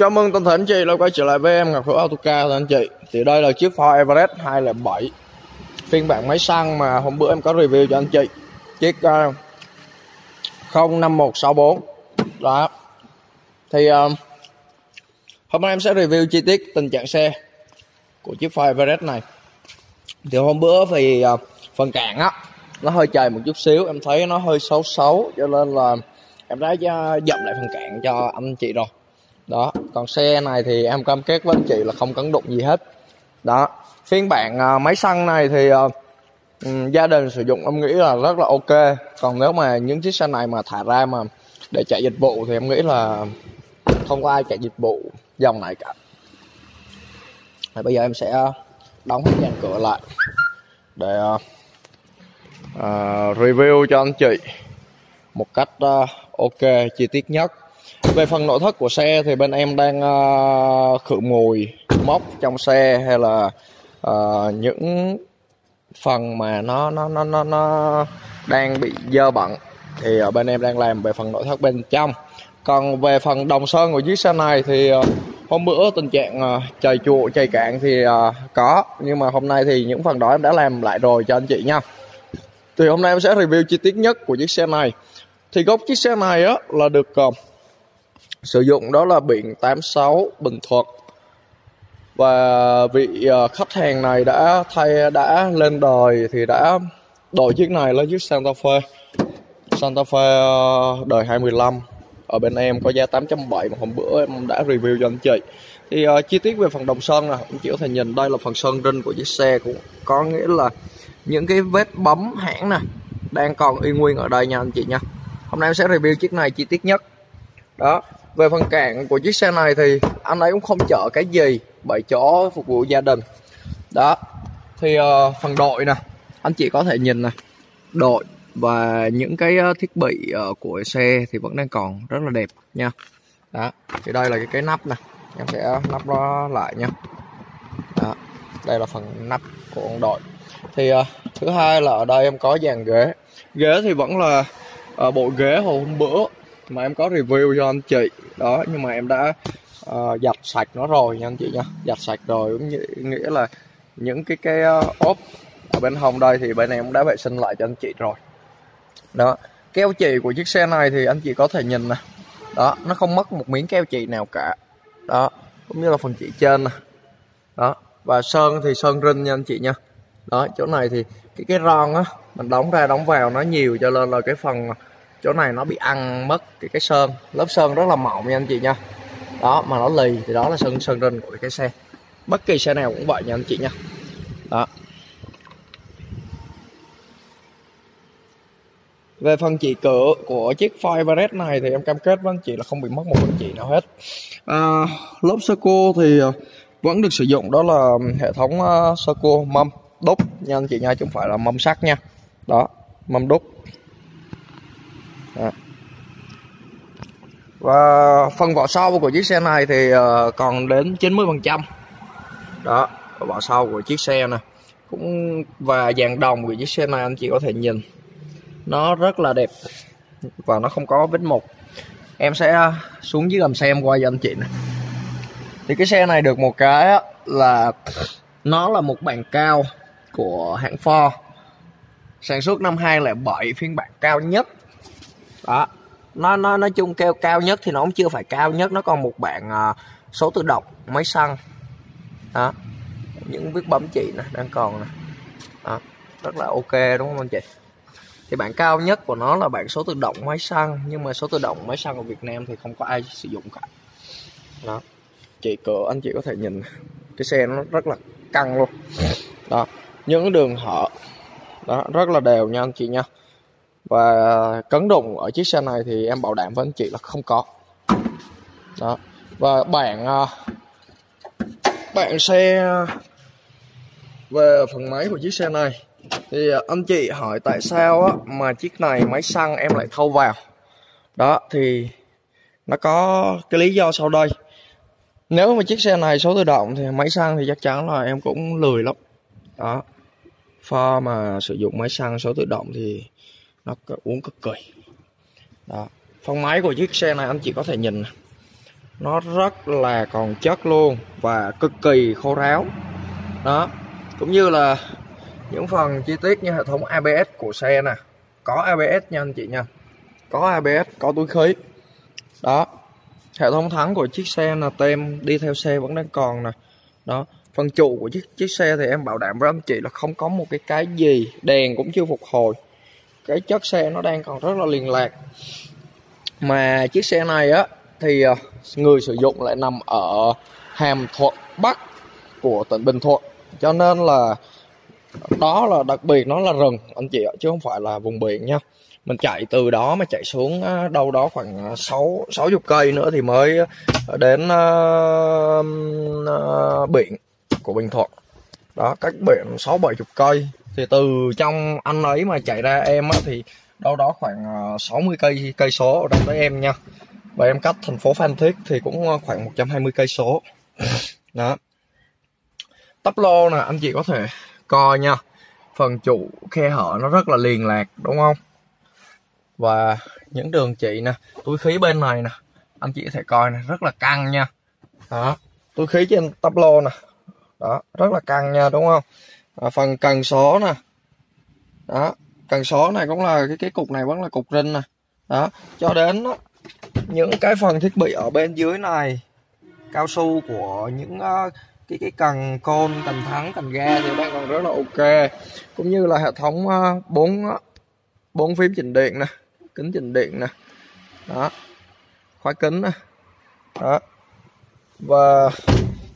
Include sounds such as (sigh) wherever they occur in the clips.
Chào mừng toàn thể anh chị đã quay trở lại với em Ngọc Hữu Autocar thưa anh chị Thì đây là chiếc Ford Everest 207 Phiên bản máy xăng mà hôm bữa em có review cho anh chị. Chiếc ờ, uh, 05164 Đó. Thì uh, hôm nay em sẽ review chi tiết tình trạng xe Của chiếc Ford Everest này. Thì hôm bữa thì uh, phần cản á Nó hơi chày một chút xíu. Em thấy nó hơi xấu xấu Cho nên là em đã dậm lại phần cản cho anh chị rồi. Đó còn xe này thì em cam kết với anh chị là không cấn đụng gì hết. Đó. Phiên bản uh, máy xăng này thì uh, um, gia đình sử dụng em nghĩ là rất là ok. Còn nếu mà những chiếc xe này mà thả ra mà để chạy dịch vụ thì em nghĩ là không có ai chạy dịch vụ dòng này cả. Thì bây giờ em sẽ đóng hết dàn cửa lại để uh, uh, review cho anh chị một cách uh, ok chi tiết nhất về phần nội thất của xe thì bên em đang uh, khử mùi móc trong xe hay là uh, những phần mà nó nó nó nó nó đang bị dơ bẩn thì ở bên em đang làm về phần nội thất bên trong. Còn về phần đồng sơn của chiếc xe này thì uh, hôm bữa tình trạng uh, chày trời chày cạn thì uh, có. Nhưng mà hôm nay thì những phần đó em đã làm lại rồi cho anh chị nha. Thì hôm nay em sẽ review chi tiết nhất của chiếc xe này. Thì gốc chiếc xe này á là được uh, sử dụng đó là biển 86 Bình Thuận và vị ờ, khách hàng này đã thay đã lên đời thì đã đổi chiếc này lấy chiếc Santa Fe. Santa Fe ờ, đời 25 ở bên em có giá 870 mà hôm bữa em đã review cho anh chị. Thì uh, chi tiết về phần đồng sơn nè. Anh chị có thể nhìn đây là phần sơn rinh của chiếc xe cũng có nghĩa là những cái vết bấm hãng nè đang còn y nguyên ở đây nha anh chị nha. Hôm nay em sẽ review chiếc này chi tiết nhất. Đó về phần cạn của chiếc xe này thì anh ấy cũng không chở cái gì bảy chỗ phục vụ gia đình. Đó thì uh, phần đội nè anh chị có thể nhìn nè đội và những cái ờ, thiết bị uh, của xe thì vẫn đang còn rất là đẹp nha. Đó thì đây là cái cái nắp nè em sẽ nắp nó lại nha. Đó đây là phần nắp của con đội. Thì uh, thứ hai là ở đây em có dàn ghế. Ghế thì vẫn là uh, bộ ghế hồi hôm bữa mà em có review cho anh chị. Đó nhưng mà em đã ờ, uh, giặt sạch nó rồi nha anh chị nha. Giặt sạch rồi cũng như, nghĩa là những cái cái uh, ốp ở bên hông đây thì bên em cũng đã vệ sinh lại cho anh chị rồi. Đó keo chì của chiếc xe này thì anh chị có thể nhìn nè. Đó nó không mất một miếng keo chì nào cả. Đó cũng như là phần chỉ trên nè. Đó và sơn thì sơn rinh nha anh chị nha. Đó chỗ này thì cái cái ron á mình đóng ra đóng vào nó nhiều cho nên là cái phần ờ, chỗ này nó bị ăn mất cái cái sơn. Lớp sơn rất là mỏng nha anh chị nha. Đó mà nó lì thì đó là sơn sơn rinh của cái xe. Bất kỳ xe nào cũng vậy nha anh chị nha. Đó. Về phần chỉ cửa của chiếc Ford Everest này thì em cam kết với anh chị là không bị mất một phần chỉ nào hết. À, lớp sơ cô thì à, vẫn được sử dụng đó là hệ thống à, sơ cô mâm đúc nha anh chị nha chứ không phải là mâm sắt nha. Đó mâm đúc đó và phần vỏ sau của chiếc xe này thì ờ, còn đến 90 phần trăm. Đó, vỏ sau của chiếc xe này cũng và dàn đồng của chiếc xe này anh chị có thể nhìn. Nó rất là đẹp và nó không có vết mục. Em sẽ xuống dưới gầm xe em quay cho anh chị này thì cái xe này được một cái là nó là một bản cao của hãng Ford. Sản xuất năm 2007 phiên bản cao nhất. Đó nó nó nói chung keo cao nhất thì nó cũng chưa phải cao nhất nó còn một bạn uh, ờ, số tự động máy xăng. Đó. Những viết bấm chỉ nè đang còn nè. Đó. Rất là ok đúng không anh chị? Thì bản cao nhất của nó là bản số tự động máy xăng nhưng mà số tự động máy xăng ở Việt Nam thì không có ai sử dụng cả. Đó. Chị cửa anh chị có thể nhìn cái xe nó rất là căng luôn. Đó. Những đường hở. Đó rất là đều nha anh chị nha và ờ, cấn đụng ở chiếc xe này thì em bảo đảm với anh chị là không có. Đó. Và bạn ờ, bạn xe ờ, về phần máy của chiếc xe này thì anh chị hỏi tại sao á, mà chiếc này máy xăng em lại thâu vào. Đó thì nó có cái lý do sau đây. Nếu mà chiếc xe này số tự động thì máy xăng thì chắc chắn là em cũng lười lắm. Đó. Pha mà sử dụng máy xăng số tự động thì nó uống cực kỳ đó. Phong máy của chiếc xe này anh chị có thể nhìn nó rất là còn chất luôn và cực kỳ khô ráo. Đó. Cũng như là những phần chi tiết như hệ thống ABS của xe nè. Có ABS nha anh chị nha. Có ABS có túi khí. Đó. Hệ thống thắng của chiếc xe là tem đi theo xe vẫn đang còn nè. Đó. Phần trụ của chiếc chiếc xe thì em bảo đảm với anh chị là không có một cái cái gì, đèn cũng chưa phục hồi cái chất xe nó đang còn rất là liền lạc. Mà chiếc xe này á thì ờ, người sử dụng lại nằm ở Hàm Thuận Bắc của tỉnh Bình Thuận. Cho nên là đó là đặc biệt nó là rừng anh chị ạ chứ không phải là vùng biển nha. Mình chạy từ đó mà chạy xuống ờ, đâu đó khoảng ờ, sáu sáu chục cây nữa thì mới đến uh, uh, biển của Bình Thuận. Đó cách biển sáu bảy chục cây thì từ trong anh ấy mà chạy ra em á, thì đâu đó khoảng ờ, 60 cây cây số ở đây tới em nha. Và em cách thành phố Phan Thiết thì cũng ờ, khoảng 120 cây số. (laughs) Đó. Tắp lô nè anh chị có thể coi nha. Phần trụ khe hở nó rất là liền lạc đúng không? Và những đường chị nè túi khí bên này nè anh chị có thể coi nè rất là căng nha. Đó. Túi khí trên tắp lô nè. Đó rất là căng nha đúng không? À, phần cần số nè. Đó cần số này cũng là cái cái cục này vẫn là cục rinh nè. Đó cho đến đó, những cái phần thiết bị ở bên dưới này cao su của những uh, cái cái cần côn cần thắng cần ga thì đang còn rất là ok. Cũng như là hệ thống uh, bốn bốn phím chỉnh điện nè kính chỉnh điện nè. Đó khóa kính nè. Đó. Và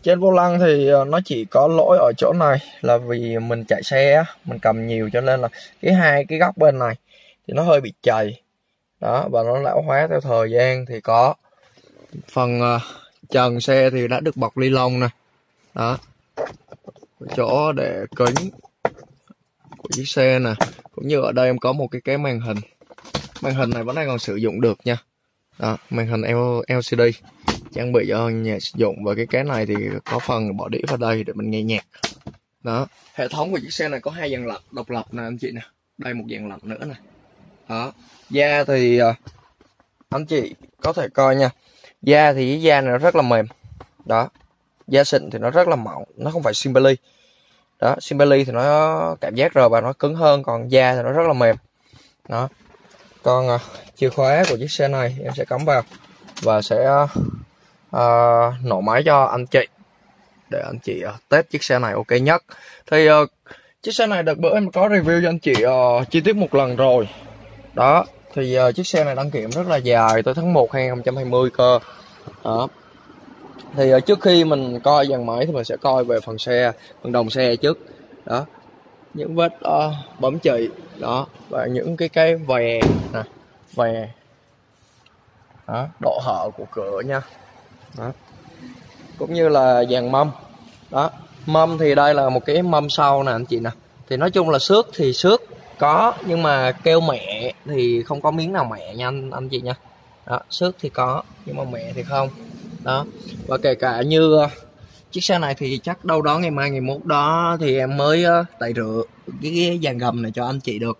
trên vô lăng thì ờ, nó chỉ có lỗi ở chỗ này là vì mình chạy xe mình cầm nhiều cho nên là cái hai cái góc bên này thì nó hơi bị chày. Đó và nó lão hóa theo thời gian thì có. Phần uh, trần xe thì đã được bọc ly lông nè. Đó. Chỗ để kính của chiếc xe nè. Cũng như ở đây em có một cái cái màn hình. Màn hình này vẫn đang còn sử dụng được nha. Đó màn hình LCD trang bị cho nhà sử dụng. Và cái cái này thì có phần bỏ đĩa vào đây để mình nghe nhạc. Đó. Hệ thống của chiếc xe này có hai dàn lọc độc lập nè anh chị nè. Đây một dàn lọc nữa nè. Đó. Da thì ờ, anh chị có thể coi nha. Da thì cái da này nó rất là mềm. Đó. Da xịn thì nó rất là mỏng. Nó không phải Simply đó Simply thì nó cảm giác rồi và nó cứng hơn còn da thì nó rất là mềm. Đó. Còn uh, chìa khóa của chiếc xe này em sẽ cắm vào và sẽ uh, Ờ, nổ máy cho anh chị. Để anh chị uh, test chiếc xe này ok nhất. Thì uh, chiếc xe này đợt bữa em có review cho anh chị uh, chi tiết một lần rồi. Đó thì uh, chiếc xe này đăng kiểm rất là dài tới tháng 1 2020 cơ. Đó. Thì uh, trước khi mình coi dàn máy thì mình sẽ coi về phần xe phần đồng xe trước. Đó. Những vết uh, bấm chì đó. Và những cái cái vè nè. Vè. Đó độ hở của cửa nha đó. Cũng như là dàn mâm. Đó. Mâm thì đây là một cái mâm sau nè anh chị nè. Thì nói chung là xước thì xước có nhưng mà kêu mẹ thì không có miếng nào mẹ nha anh, anh chị nha. Đó xước thì có nhưng mà mẹ thì không. Đó. Và kể cả như ờ, chiếc xe này thì chắc đâu đó ngày mai ngày mốt đó thì em mới uh, tẩy rửa cái, cái dàn gầm này cho anh chị được.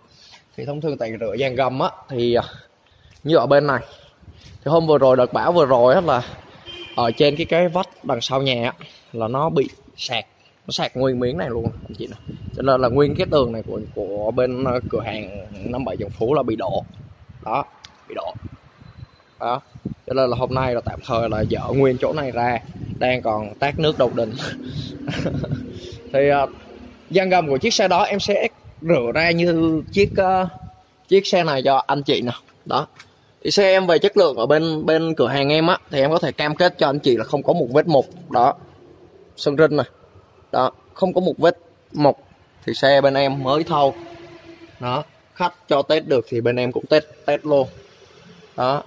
Thì thông thường tẩy rửa dàn gầm á thì uh, như ở bên này. Thì hôm vừa rồi đợt bão vừa rồi á là ở trên cái cái vách đằng sau nhà á, là nó bị sạt nó sạt nguyên miếng này luôn anh chị nè cho nên là nguyên cái tường này của của bên ờ, cửa hàng năm bảy dòng phú là bị đổ. Đó bị đổ. Đó cho nên là hôm nay là tạm thời là dỡ nguyên chỗ này ra đang còn tát nước đầu đình. (laughs) Thì uh, gian gầm của chiếc xe đó em sẽ rửa ra như chiếc uh, chiếc xe này cho anh chị nè đó thì xe em về chất lượng ở bên bên cửa hàng em á, thì em có thể cam kết cho anh chị là không có một vết mục. Đó. Sơn rinh này. Đó, không có một vết mục thì xe bên em mới thâu. Đó. Khách cho test được thì bên em cũng test test luôn. Đó.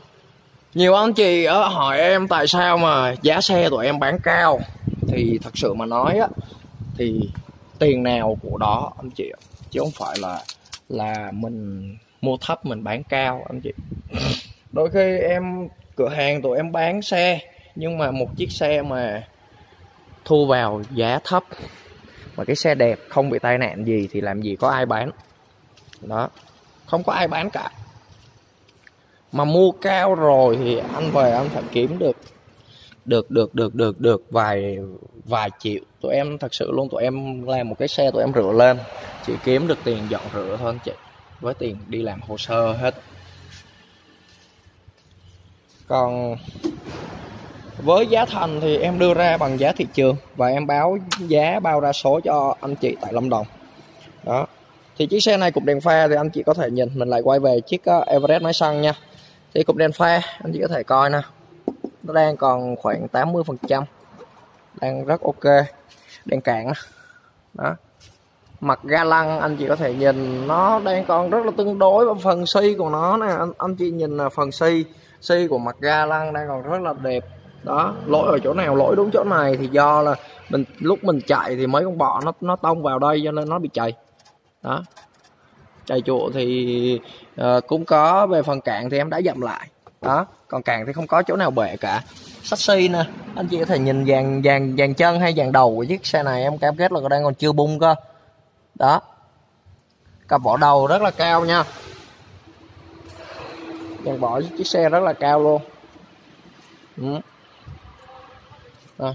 Nhiều anh chị ở hỏi em tại sao mà giá xe tụi em bán cao. Thì thật sự mà nói á, thì tiền nào của đó, anh chị chứ không phải là là mình mua thấp mình bán cao, anh chị đôi khi em, cửa hàng tụi em bán xe, nhưng mà một chiếc xe mà thu vào giá thấp, mà cái xe đẹp, không bị tai nạn gì thì làm gì có ai bán. Đó, không có ai bán cả. Mà mua cao rồi thì anh về anh phải kiếm được được được được được được vài vài triệu. Tụi em thật sự luôn, tụi em làm một cái xe tụi em rửa lên, chỉ kiếm được tiền dọn rửa thôi anh chị, với tiền đi làm hồ sơ hết còn với giá thành thì em đưa ra bằng giá thị trường và em báo giá bao ra số cho anh chị tại Lâm Đồng. Đó. Thì chiếc xe này cục đèn pha thì anh chị có thể nhìn mình lại quay về chiếc uh, Everest máy xăng nha. Thì cục đèn pha anh chị có thể coi nè. Nó đang còn khoảng 80 phần trăm. Đang rất ok. Đèn cạn đó. Mặt ga lăng anh chị có thể nhìn nó đang còn rất là tương đối và phần xi của nó nè. Anh, anh chị nhìn là phần xi si của mặt ga lăng đang còn rất là đẹp. Đó lỗi ở chỗ nào? Lỗi đúng chỗ này thì do là mình lúc mình chạy thì mấy con bọ nó nó tông vào đây cho nên nó bị chạy đó. Chạy trụ thì uh, cũng có về phần cạn thì em đã dặm lại. Đó còn cạn thì không có chỗ nào bể cả. Sassy nè anh chị có thể nhìn dàn dàn dàn chân hay dàn đầu của chiếc xe này em cam kết là đang còn chưa bung cơ. Đó. Cặp vỏ đầu rất là cao nha dàn bỏ chiếc xe rất là cao luôn. Ừ. à.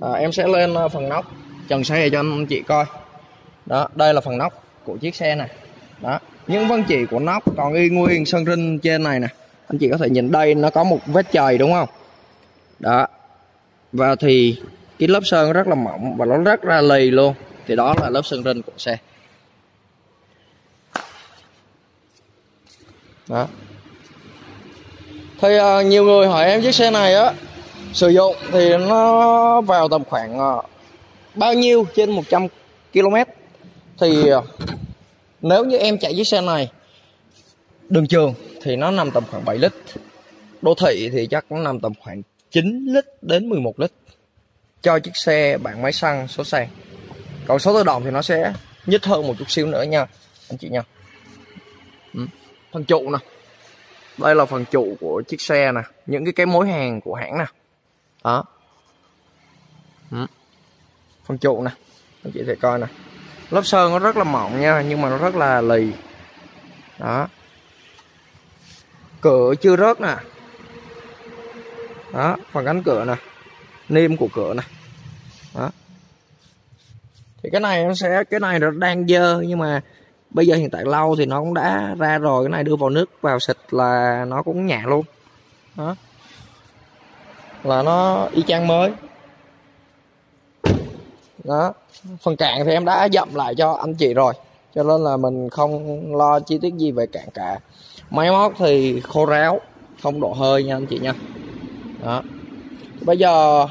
À, em sẽ lên ờ, phần nóc. Trần xe cho anh chị coi. Đó đây là phần nóc của chiếc xe này đó những vân chỉ của nóc còn y nguyên sơn rinh trên này nè. Anh chị có thể nhìn đây nó có một vết chày đúng không? Đó. Và thì cái lớp sơn rất là mỏng và nó rất ra lì luôn. Thì đó là lớp sơn rinh của xe. Đó. Thì uh, nhiều người hỏi em chiếc xe này á sử dụng thì nó vào tầm khoảng uh, bao nhiêu trên 100 km thì uh, nếu như em chạy chiếc xe này đường trường thì nó nằm tầm khoảng 7 lít đô thị thì chắc nó nằm tầm khoảng 9 lít đến 11 lít cho chiếc xe bản máy xăng số sàn còn số tự động thì nó sẽ nhích hơn một chút xíu nữa nha anh chị nha. Ừ phần trụ nè. Đây là phần trụ của chiếc xe nè. Những cái cái mối hàng của hãng nè. Đó. Ừ. Phần trụ nè. Anh chị thể coi nè. Lớp sơn nó rất là mỏng nha, nhưng mà nó rất là lì. Đó. Cửa chưa rớt nè. Đó, phần cánh cửa nè. Niêm của cửa nè. Đó. Thì cái này nó sẽ, cái này nó đang dơ, nhưng mà bây giờ hiện tại lâu thì nó cũng đã ra rồi cái này đưa vào nước vào xịt là nó cũng nhạt luôn. Đó. Là nó y chang mới. Đó. Phần cạn thì em đã dậm lại cho anh chị rồi cho nên là mình không lo chi tiết gì về cạn cả. Máy móc thì khô ráo không độ hơi nha anh chị nha. Đó. Bây giờ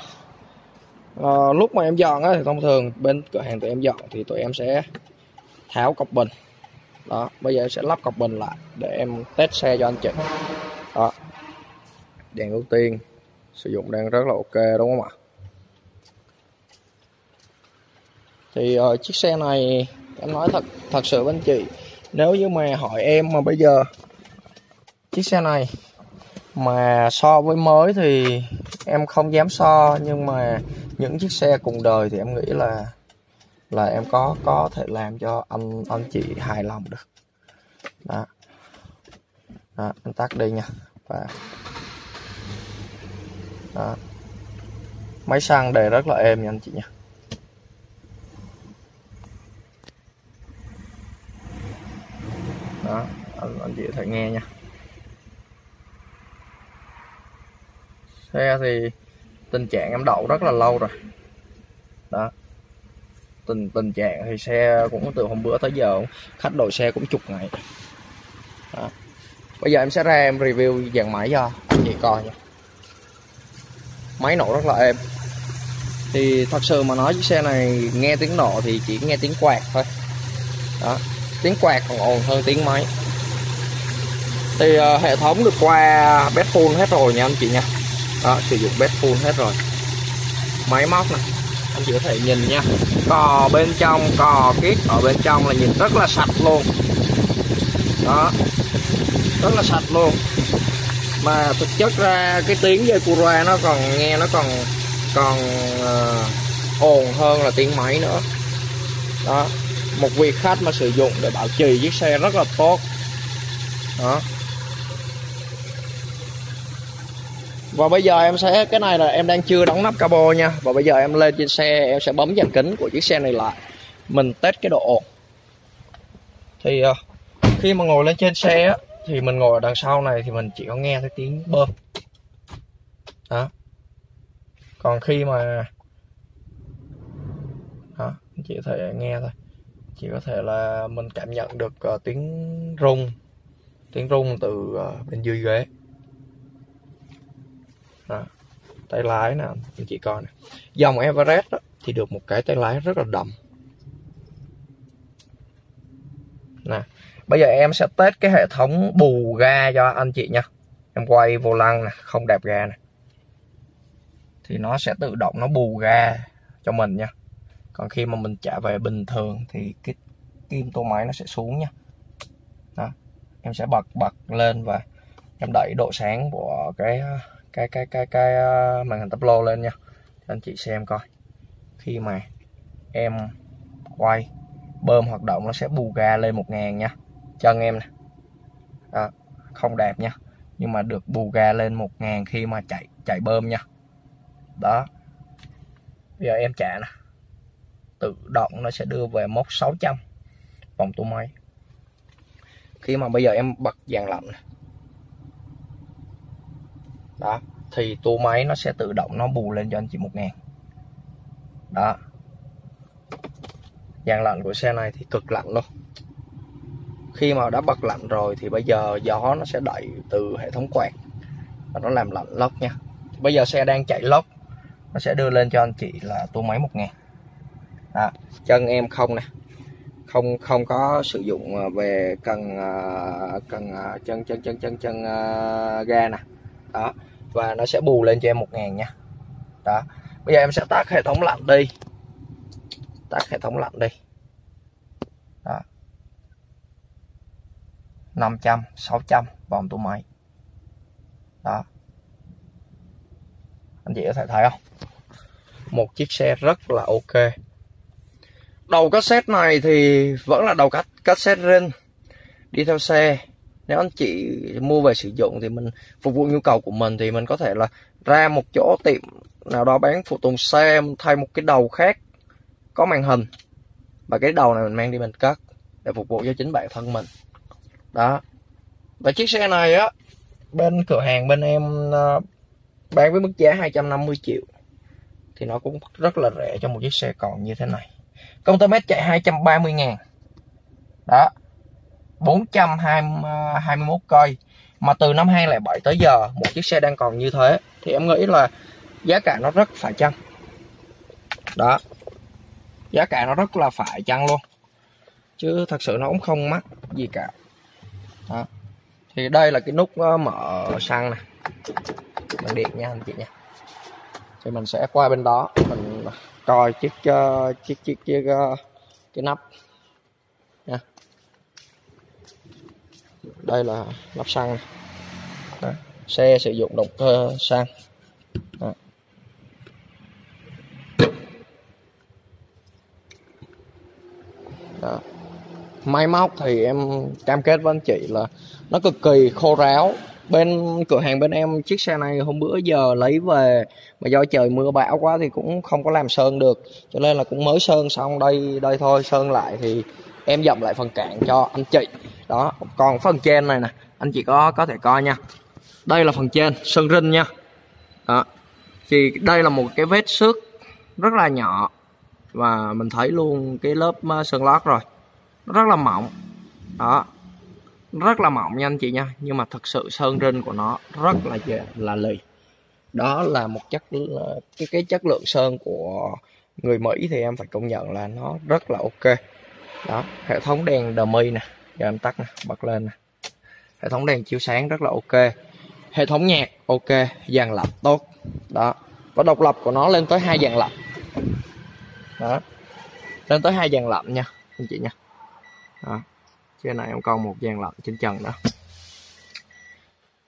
à, lúc mà em dọn á thì thông thường bên cửa hàng tụi em dọn thì tụi em sẽ tháo cọc bình đó bây giờ em sẽ lắp cọc bình lại để em test xe cho anh chị. Đó. Đèn ưu tiên sử dụng đang rất là ok đúng không ạ? Thì uh, chiếc xe này em nói thật thật sự với anh chị nếu như mà hỏi em mà bây giờ chiếc xe này mà so với mới thì em không dám so nhưng mà những chiếc xe cùng đời thì em nghĩ là là em có có thể làm cho anh anh chị hài lòng được. Đó, đó anh tắt đi nha. Và đó. máy xăng đề rất là êm nha anh chị nha. Đó anh, anh chị có thể nghe nha. Xe thì tình trạng em đậu rất là lâu rồi. Đó tình tình trạng thì xe cũng từ hôm bữa tới giờ khách đổi xe cũng chục ngày. Đó. bây giờ em sẽ ra em review dàn máy cho anh chị coi nha. Máy nổ rất là êm. Thì thật sự mà nói chiếc xe này nghe tiếng nổ thì chỉ nghe tiếng quạt thôi. Đó. Tiếng quạt còn ồn hơn tiếng máy. Thì uh, hệ thống được qua bed full hết rồi nha anh chị nha. Đó sử dụng bed full hết rồi. Máy móc này anh chị có thể nhìn nha. Cò bên trong cò kiết ở bên trong là nhìn rất là sạch luôn. Đó. Rất là sạch luôn. Mà thực chất ra cái tiếng dây cura nó còn nghe nó còn còn uh, ồn hơn là tiếng máy nữa. Đó. Một vị khách mà sử dụng để bảo trì chiếc xe rất là tốt. Đó. Và bây giờ em sẽ cái này là em đang chưa đóng nắp cabo nha. Và bây giờ em lên trên xe em sẽ bấm dàn kính của chiếc xe này lại. Mình test cái độ ồn thì ờ, khi mà ngồi lên trên xe á, thì mình ngồi ở đằng sau này thì mình chỉ có nghe thấy tiếng bơm. Đó. Còn khi mà đó chỉ có thể nghe thôi. Chỉ có thể là mình cảm nhận được uh, tiếng rung. Tiếng rung từ uh, bên dưới ghế đó. tay lái nè anh chị coi nè. Dòng Everest đó, thì được một cái tay lái rất là đậm. Nè bây giờ em sẽ test cái hệ thống bù ga cho anh chị nha. Em quay vô lăng nè không đạp ga nè. Thì nó sẽ tự động nó bù ga cho mình nha. Còn khi mà mình trả về bình thường thì cái kim tô máy nó sẽ xuống nha. Đó. Em sẽ bật bật lên và em đẩy độ sáng của cái cái cái cái cái ờ, màn hình tắp lô lên nha. Cho anh chị xem coi. Khi mà em quay bơm hoạt động nó sẽ bù ga lên một ngàn nha. Chân em nè. Đó, không đẹp nha. Nhưng mà được bù ga lên một ngàn khi mà chạy chạy bơm nha. Đó. Bây giờ em trả nè. Tự động nó sẽ đưa về mốc 600 vòng tua máy. Khi mà bây giờ em bật dàn lạnh này đó, thì tua máy nó sẽ tự động nó bù lên cho anh chị một ngàn. Đó. Dàn lạnh của xe này thì cực lạnh luôn. Khi mà đã bật lạnh rồi thì bây giờ gió nó sẽ đẩy từ hệ thống quạt và nó làm lạnh lốc nha. Bây giờ xe đang chạy lốc, nó sẽ đưa lên cho anh chị là tua máy một ngàn. Đó. chân em không nè. Không không có sử dụng ờ, về cần ờ, cần ờ, chân chân chân chân chân ga nè. Đó và nó sẽ bù lên cho em 1.000 nha. Đó. Bây giờ em sẽ tắt hệ thống lạnh đi. Tắt hệ thống lạnh đi. Đó. 500 600 vòng tủ máy. Đó. Anh chị có thể thấy không? Một chiếc xe rất là ok. Đầu cassette này thì vẫn là đầu cassette rin đi theo xe nếu anh chị mua về sử dụng thì mình phục vụ nhu cầu của mình thì mình có thể là ra một chỗ tiệm nào đó bán phụ tùng xe thay một cái đầu khác có màn hình. Và cái đầu này mình mang đi mình cất để phục vụ cho chính bản thân mình. Đó. Và chiếc xe này á, bên cửa hàng bên em ờ, bán với mức giá 250 triệu. Thì nó cũng rất là rẻ cho một chiếc xe còn như thế này. Công tơ mét chạy 230 ngàn. Đó. 421 cây. Mà từ năm 2007 tới giờ một chiếc xe đang còn như thế thì em nghĩ là giá cả nó rất phải chăng? Đó. Giá cả nó rất là phải chăng luôn. Chứ thật sự nó cũng không mắc gì cả. Đó. thì đây là cái nút ờ, mở xăng này mình điện nha anh chị nha. Thì mình sẽ qua bên đó mình coi chiếc uh, chiếc chiếc chiếc uh, cái nắp. Đây là nắp xăng Đó. xe sử dụng động cơ xăng Đó. Đó. máy móc thì em cam kết với anh chị là nó cực kỳ khô ráo bên cửa hàng bên em chiếc xe này hôm bữa giờ lấy về mà do trời mưa bão quá thì cũng không có làm sơn được cho nên là cũng mới sơn xong đây đây thôi sơn lại thì em dậm lại phần cạn cho anh chị đó, còn phần trên này nè, anh chị có có thể coi nha. Đây là phần trên, sơn rinh nha. Đó, thì đây là một cái vết xước rất là nhỏ và mình thấy luôn cái lớp ờ, sơn lót rồi. Rất là mỏng. Đó rất là mỏng nha anh chị nha, nhưng mà thật sự sơn rinh của nó rất là là lì. Đó là một chất ờ, cái cái chất lượng sơn của người Mỹ thì em phải công nhận là nó rất là ok. Đó, hệ thống đèn dummy nè giờ em tắt nè bật lên nè. Hệ thống đèn chiếu sáng rất là ok. Hệ thống nhạc ok. Dàn lọc tốt. Đó. Và độc lập của nó lên tới hai dàn lọc đó. Lên tới hai dàn lọc nha anh chị nha. Đó. Trên này em còn một dàn lạnh trên trần đó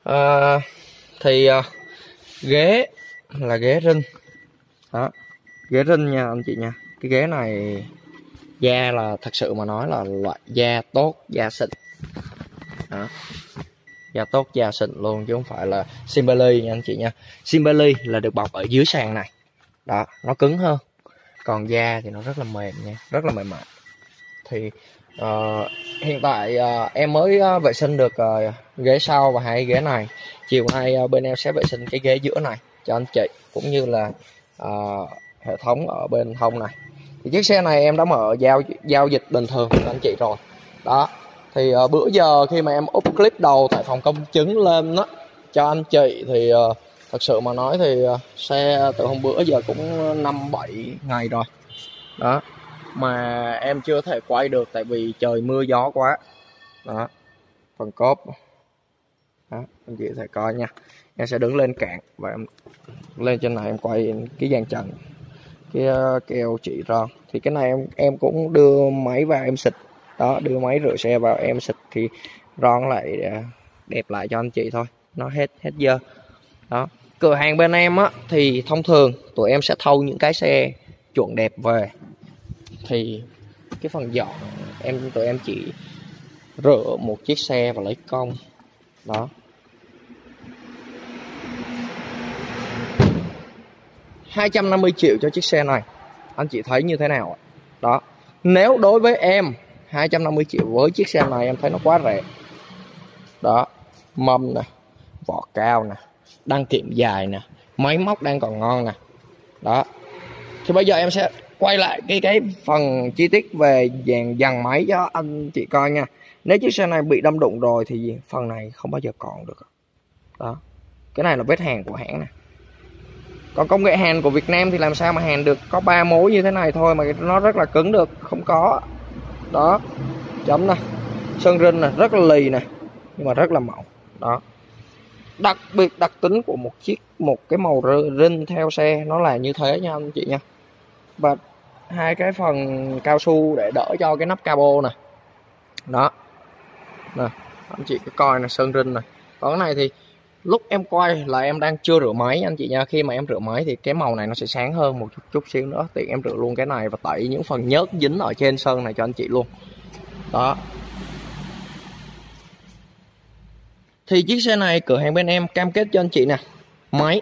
à, thì à, ghế là ghế rinh. Đó. Ghế rinh nha anh chị nha. Cái ghế này da là thật sự mà nói là loại da tốt da xịn. Đó. Da tốt da xịn luôn chứ không phải là Simbali nha anh chị nha. Simbali là được bọc ở dưới sàn này. Đó nó cứng hơn. Còn da thì nó rất là mềm nha rất là mềm mại. Thì uh, hiện tại uh, em mới uh, vệ sinh được uh, ghế sau và hai ghế này. Chiều nay uh, bên em sẽ vệ sinh cái ghế giữa này cho anh chị cũng như là uh, hệ thống ở bên hông này thì chiếc xe này em đã mở giao giao dịch bình thường anh chị rồi. Đó thì uh, bữa giờ khi mà em up clip đầu tại phòng công chứng lên đó cho anh chị thì uh, thật sự mà nói thì uh, xe từ hôm bữa giờ cũng năm bảy ngày rồi. Đó mà em chưa thể quay được tại vì trời mưa gió quá. Đó phần cốp. Đó anh chị thể coi nha. Em sẽ đứng lên cạn và em lên trên này em quay cái dàn trần cái keo chỉ ron thì cái này em em cũng đưa máy vào em xịt. Đó, đưa máy rửa xe vào em xịt thì ron lại à, đẹp lại cho anh chị thôi. Nó hết hết dơ đó. Cửa hàng bên em á, thì thông thường tụi em sẽ thâu những cái xe chuẩn đẹp về. Thì cái phần dọn, em, tụi em chỉ rửa một chiếc xe và lấy công đó. Hai trăm năm mươi triệu cho chiếc xe này. Anh chị thấy như thế nào ạ? Đó. Nếu đối với em 250 triệu với chiếc xe này em thấy nó quá rẻ. Đó. Mâm nè, vỏ cao nè, đăng kiểm dài nè, máy móc đang còn ngon nè. Đó. Thì bây giờ em sẽ quay lại cái cái phần chi tiết về dàn dàn máy cho anh chị coi nha. Nếu chiếc xe này bị đâm đụng rồi thì phần này không bao giờ còn được. Đó. Cái này là vết hàng của hãng nè còn công nghệ hàn của Việt Nam thì làm sao mà hàn được? Có ba mối như thế này thôi mà nó rất là cứng được. Không có. Đó. Chấm này sơn rinh này rất là lì nè. Nhưng mà rất là mỏng. Đó. Đặc biệt đặc tính của một chiếc, một cái màu rinh theo xe, nó là như thế nha anh chị nha. Và hai cái phần cao su để đỡ cho cái nắp cabo nè. Đó. Nè, anh chị cứ coi nè, sơn rinh này còn cái này thì lúc em quay là em đang chưa rửa máy anh chị nha. Khi mà em rửa máy thì cái màu này nó sẽ sáng hơn một chút, chút xíu nữa. Thì em rửa luôn cái này và tẩy những phần nhớt dính ở trên sơn này cho anh chị luôn. Đó. Thì chiếc xe này cửa hàng bên em cam kết cho anh chị nè. Máy.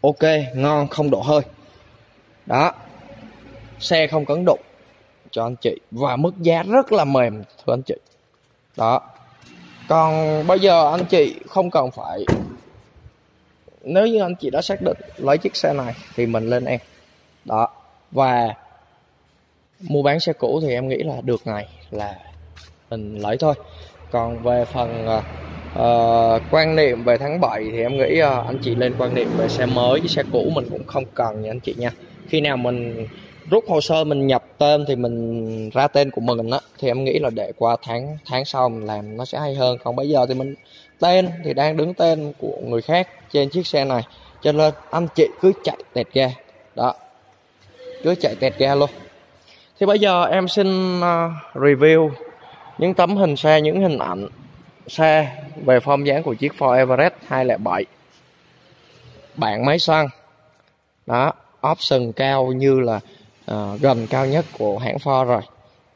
Ok ngon không độ hơi. Đó. Xe không cấn đụng cho anh chị. Và mức giá rất là mềm thưa anh chị. Đó còn bây giờ anh chị không cần phải nếu như anh chị đã xác định lấy chiếc xe này thì mình lên em. Đó. Và mua bán xe cũ thì em nghĩ là được ngày là mình lấy thôi. Còn về phần uh, quan niệm về tháng 7 thì em nghĩ uh, anh chị lên quan niệm về xe mới với xe cũ mình cũng không cần nha anh chị nha. Khi nào mình rút hồ sơ mình nhập tên thì mình ra tên của mình á thì em nghĩ là để qua tháng tháng sau mình làm nó sẽ hay hơn. Còn bây giờ thì mình tên thì đang đứng tên của người khác trên chiếc xe này. Cho nên anh chị cứ chạy tẹt ga. Đó. Cứ chạy tẹt ga luôn. Thì bây giờ em xin uh, review những tấm hình xe những hình ảnh xe về form dáng của chiếc Ford Everest 207 bảng máy xăng. Đó. Option cao như là uh, gần cao nhất của hãng Ford rồi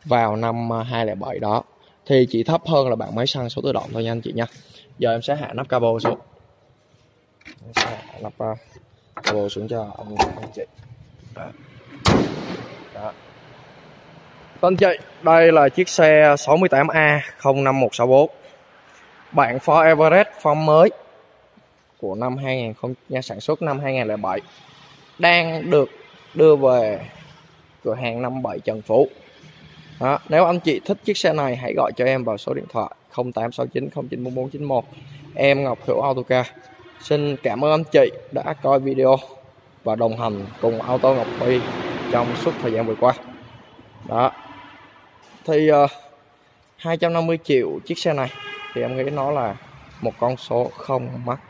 vào năm à, 2007 đó. Thì chỉ thấp hơn là bạn máy xăng số tự động thôi nha anh chị nha. Giờ em sẽ hạ nắp cabo xuống. Em sẽ hạ nắp uh, cabo xuống cho anh, anh chị. Đó. Đó. Anh chị, đây là chiếc xe 68A 05164 Bản Ford Everest form mới của năm 2000 nhà sản xuất năm 2007 đang được đưa về cửa hàng 57 Trần Phú. Đó, nếu anh chị thích chiếc xe này hãy gọi cho em vào số điện thoại 0869 094491. Em Ngọc Hữu Autocar. Xin cảm ơn anh chị đã coi video và đồng hành cùng Auto Ngọc Huy trong suốt thời gian vừa qua. Đó. Thì ờ, uh, 250 triệu chiếc xe này thì em nghĩ nó là một con số không mắc.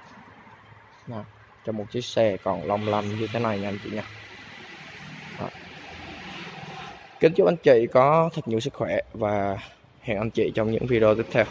Nào, cho một chiếc xe còn long lanh như thế này nha anh chị nha. Kính chúc anh chị có thật nhiều sức khỏe và hẹn anh chị trong những video tiếp theo.